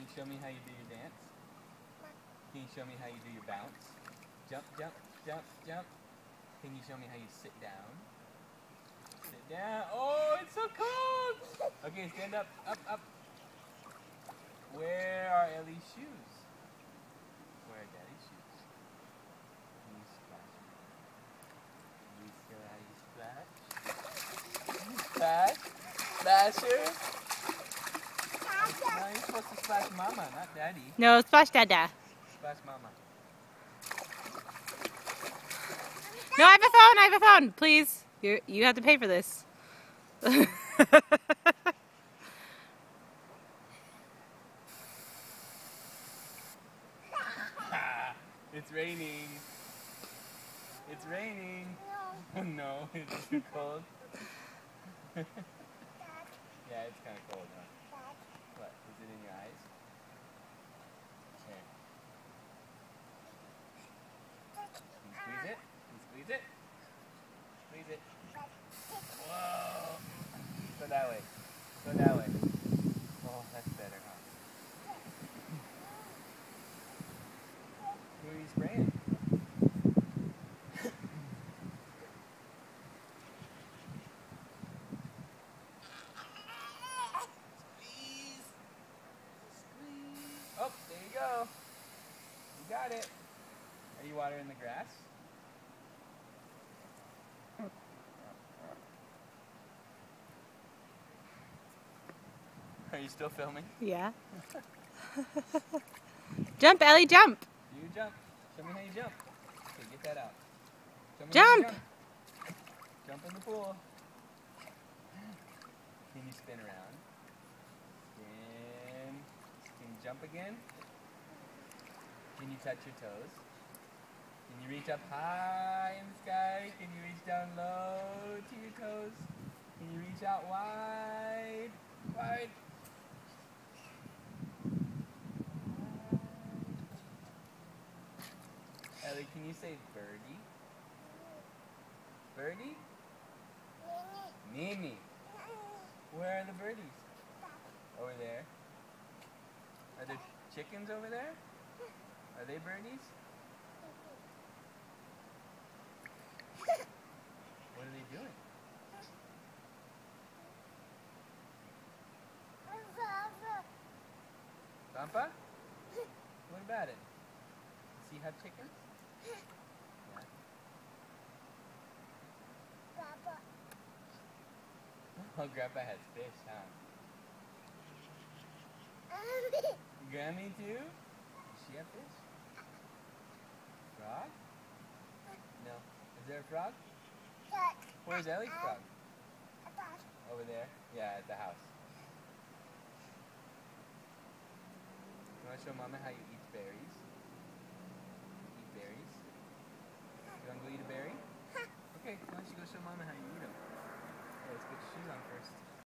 Can you show me how you do your dance? Can you show me how you do your bounce? Jump, jump, jump, jump. Can you show me how you sit down? Sit down. Oh, it's so cold. Okay, stand up, up, up. Where are Ellie's shoes? Where are Daddy's shoes? Can you splash? Can you splash? Can you splash? Splasher? No, you're supposed to splash Mama, not Daddy. No, splash dada. Splash Mama. No, I have a phone. I have a phone. Please, you you have to pay for this. it's raining. It's raining. no, it's too cold. yeah, it's kind of cold, huh? What? Is it in your eyes? Here. Can you squeeze it? Can you squeeze it? Squeeze it. Whoa! Go that way. Go that way. Oh, that's better, huh? Who are you spraying? Squeeze. Squeeze. Oh, there you go. You got it. Are you watering the grass? Are you still filming? Yeah. jump, Ellie, jump. You jump. Show me how you jump. Okay, get that out. Jump. Jump. Jump in the pool. Can you spin around? Spin. Can you jump again? Can you touch your toes? Can you reach up high in the sky? Can you reach down low to your toes? Can you reach out wide? Wide. Ellie, can you say birdie? Birdie? Mimi. Where are the birdies? Over there. Are there chickens over there? Are they birdies? What are they doing? Bumpa? What about it? Does he have chickens? Yeah. Oh, Grandpa has fish, huh? Grammy too? Does she have fish? Frog? No. Is there a frog? Where's Ellie's frog? Over there? Yeah, at the house. You want to show Mama how you eat berries?